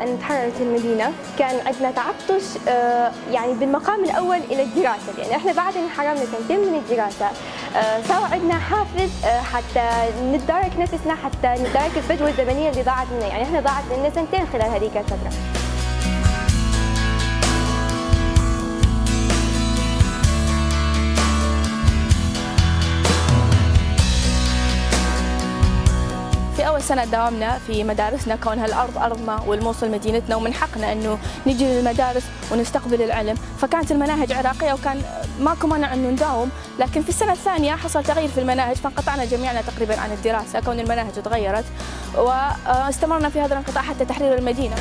أن تحررت المدينة كان عندنا تعطش آه، يعني بالمقام الأول إلى الدراسة. لأن إحنا بعد أن حرمنا سنتين من الدراسة آه، صار عندنا حافز آه، حتى نتدارك نفسنا حتى نتدارك الفجوة الزمنية اللي ضاعت منا يعني إحنا ضاعت لنا سنتين خلال هذيك الفترة. أول سنة دوامنا في مدارسنا كونها الأرض أرضنا والموصل مدينتنا ومن حقنا أنه نجي للمدارس ونستقبل العلم. فكانت المناهج عراقية وكان ماكو مانع أنه نداوم لكن في السنة الثانية حصل تغيير في المناهج فانقطعنا جميعنا تقريبا عن الدراسة كون المناهج تغيرت واستمرنا في هذا الانقطاع حتى تحرير المدينة.